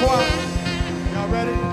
choir. Y'all ready?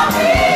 Mommy!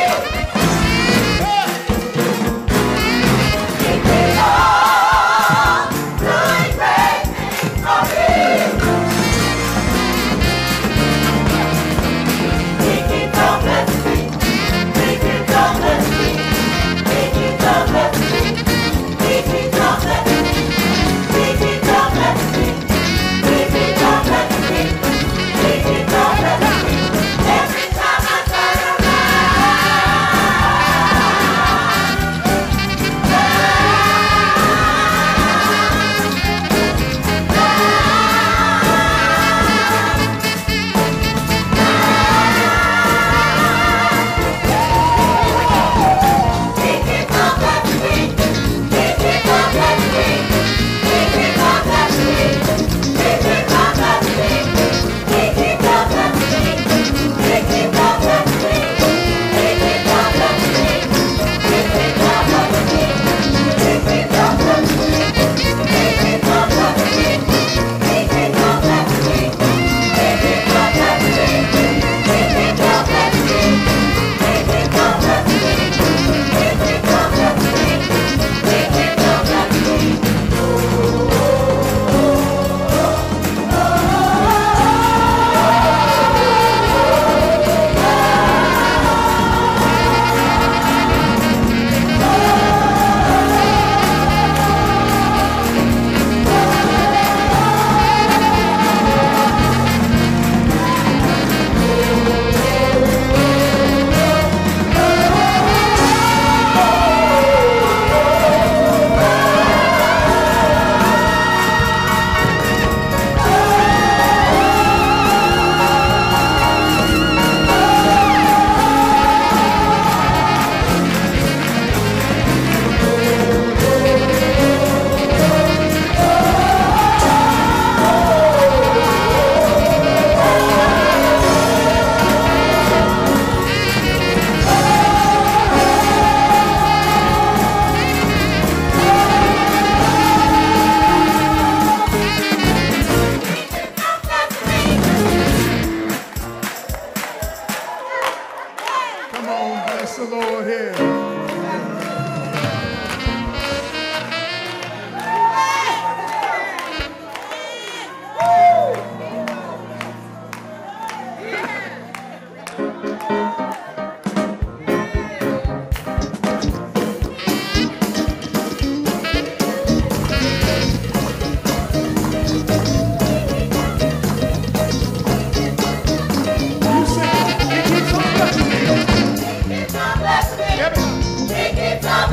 here.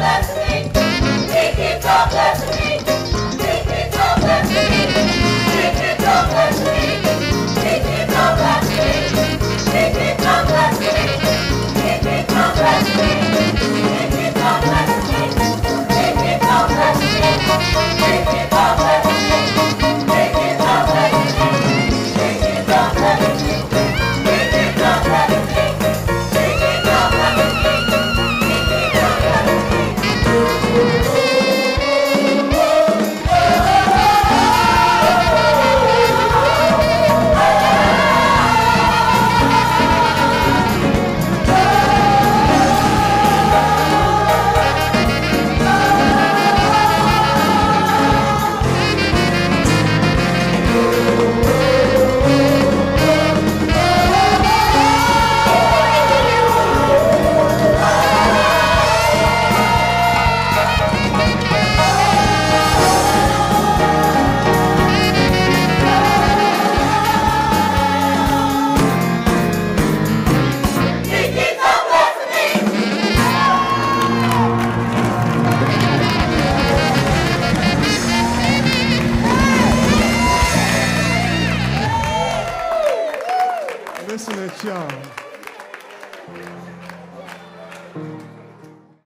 blessing. He keeps on blessing.